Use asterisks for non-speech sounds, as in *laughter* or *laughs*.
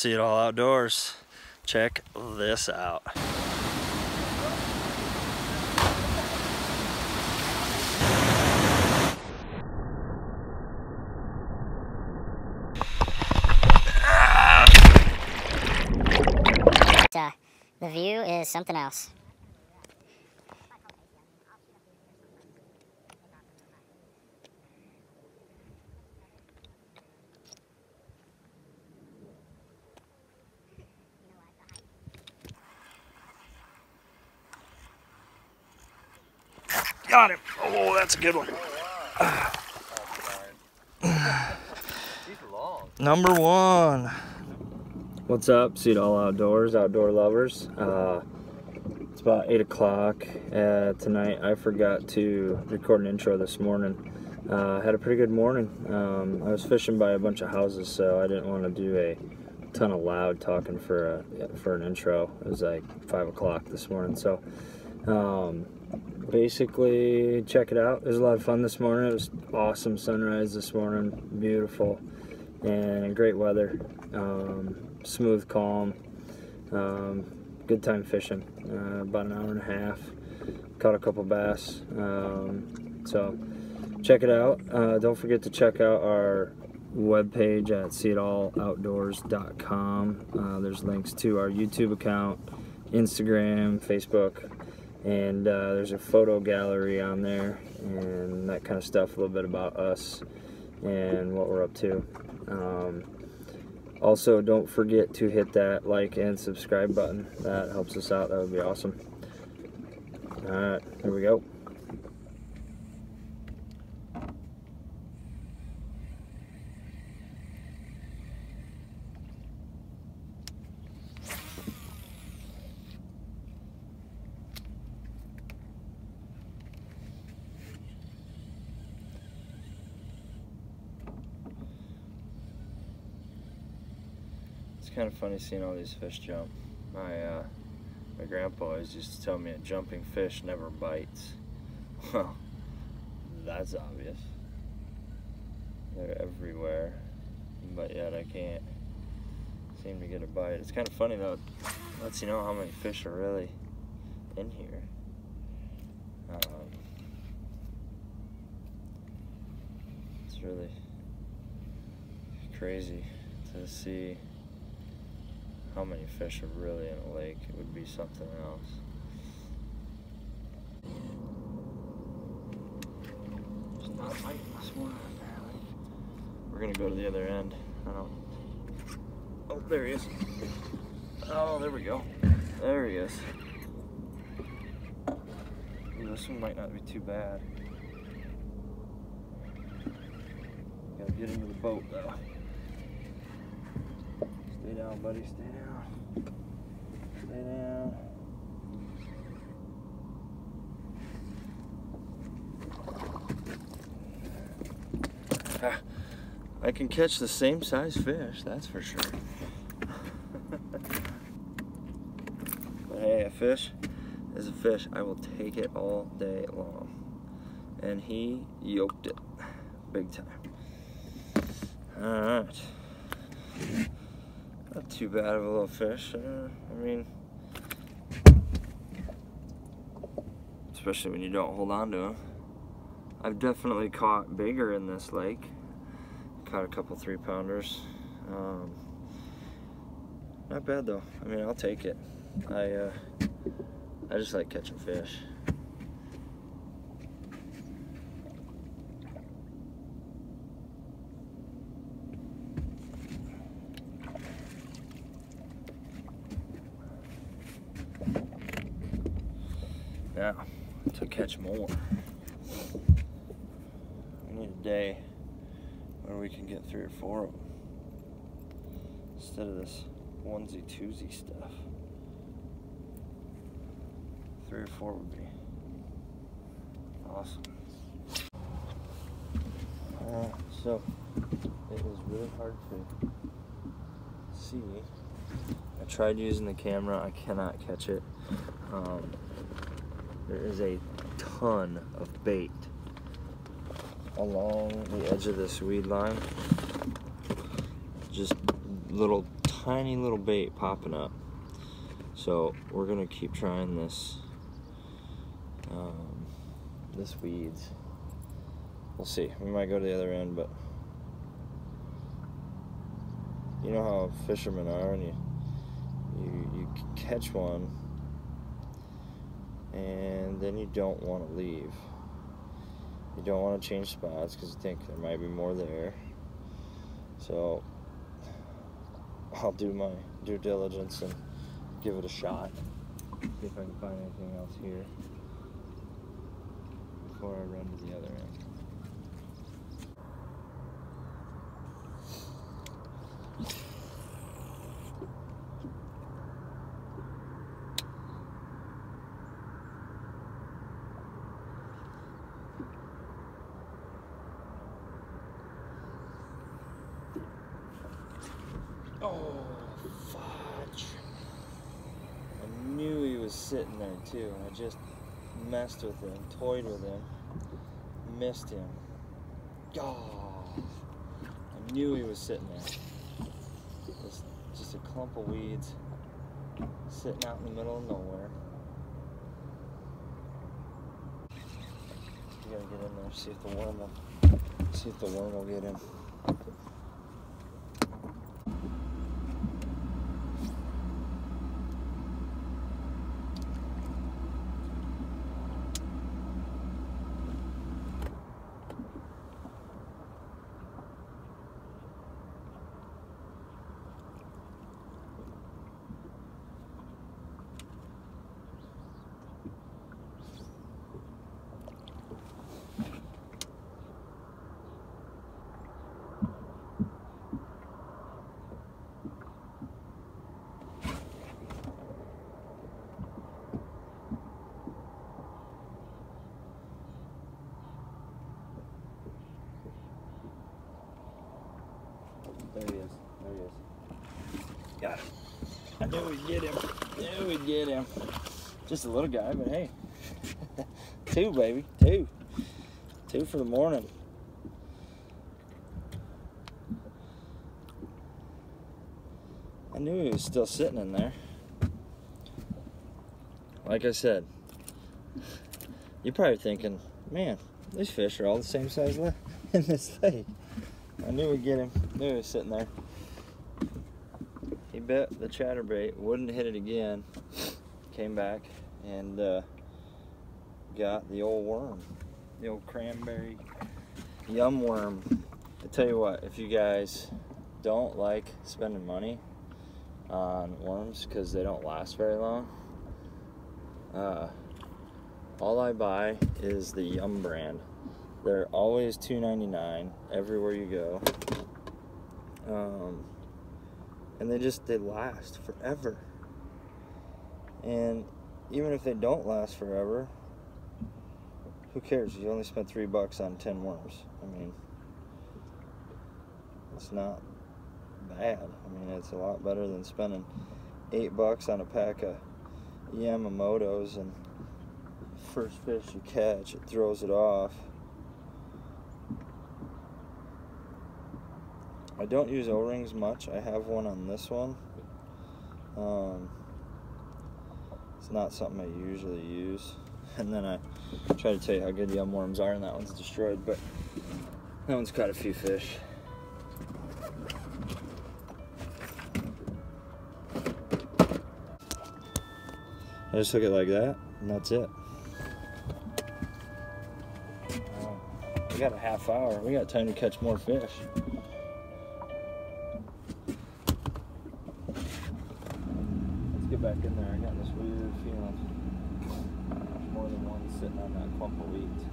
See it all outdoors. Check this out. Uh, the view is something else. Got him. Oh, that's a good one. Number one. What's up, See It All Outdoors, outdoor lovers? Uh, it's about 8 o'clock uh, tonight. I forgot to record an intro this morning. Uh, had a pretty good morning. Um, I was fishing by a bunch of houses, so I didn't want to do a ton of loud talking for a, for an intro. It was like 5 o'clock this morning, so um, basically check it out. It was a lot of fun this morning. It was awesome sunrise this morning, beautiful, and great weather. Um, smooth, calm, um, good time fishing. Uh, about an hour and a half. Caught a couple bass. Um, so check it out. Uh, don't forget to check out our webpage at seeitalloutdoors.com. Uh, there's links to our YouTube account, Instagram, Facebook, and uh, there's a photo gallery on there and that kind of stuff. A little bit about us and what we're up to. Um, also, don't forget to hit that like and subscribe button. That helps us out. That would be awesome. All right, here we go. It's kind of funny seeing all these fish jump. My uh, my grandpa always used to tell me a jumping fish never bites. *laughs* Well, that's obvious. They're everywhere, but yet I can't seem to get a bite. It's kind of funny though. It lets you know how many fish are really in here. Um, it's really crazy to see how many fish are really in a lake. It would be something else. It's not biting this one. We're gonna go to the other end. I don't. Oh, there he is. Oh, there we go. There he is. Ooh, this one might not be too bad. Gotta get into the boat though. Down, buddy. Stay down. Stay down. Ah, I can catch the same size fish, that's for sure. *laughs* but hey, a fish is a fish. I will take it all day long. And he yoked it big time. Alright. Not too bad of a little fish. Uh, I mean, especially when you don't hold on to them. I've definitely caught bigger in this lake. Caught a couple three pounders. Um, not bad though. I mean, I'll take it. I uh, I just like catching fish. Now, to catch more, we need a day where we can get three or four of them instead of this onesie twosie stuff. Three or four would be awesome. Uh, so, was really hard to see. I tried using the camera, I cannot catch it. Um, there is a ton of bait along the edge of this weed line. Just little tiny little bait popping up. So we're gonna keep trying this um, this weeds. We'll see. We might go to the other end, but you know how fishermen are, and you you you catch one, and then you don't want to leave. You don't want to change spots because you think there might be more there. So I'll do my due diligence and give it a shot. See if I can find anything else here before I run to the other end. Oh, fudge. I was sitting there too. I just messed with him, toyed with him, missed him. Oh, I knew he was sitting there. Just, just a clump of weeds sitting out in the middle of nowhere. You gotta get in there, see if the worm will, see if the worm will get him. There he is. There he is. Got him. Knew we'd get him. Knew we'd get him. Just a little guy, but hey. *laughs* Two, baby. Two. Two for the morning. I knew he was still sitting in there. Like I said, you're probably thinking, man, these fish are all the same size *laughs* in this lake. I knew we'd get him. I Knew he was sitting there. Bit the chatterbait, wouldn't hit it again. Came back and uh, got the old worm, the old cranberry yum worm. I tell you what, if you guys don't like spending money on worms because they don't last very long, uh, all I buy is the Yum brand. They're always $2.99 everywhere you go. Um, and they just they last forever. And even if they don't last forever, who cares? You only spent three bucks on ten worms. I mean, it's not bad. I mean, it's a lot better than spending eight bucks on a pack of Yamamotos and first fish you catch, it throws it off. I don't use O-rings much. I have one on this one. Um, it's not something I usually use. *laughs* And then I try to tell you how good yum worms are, and that one's destroyed, but that one's caught a few fish. I just hook it like that, and that's it. We got a half hour. We got time to catch more fish. Get back in there. I got this weird feeling. More than one sitting on that clump of weeds.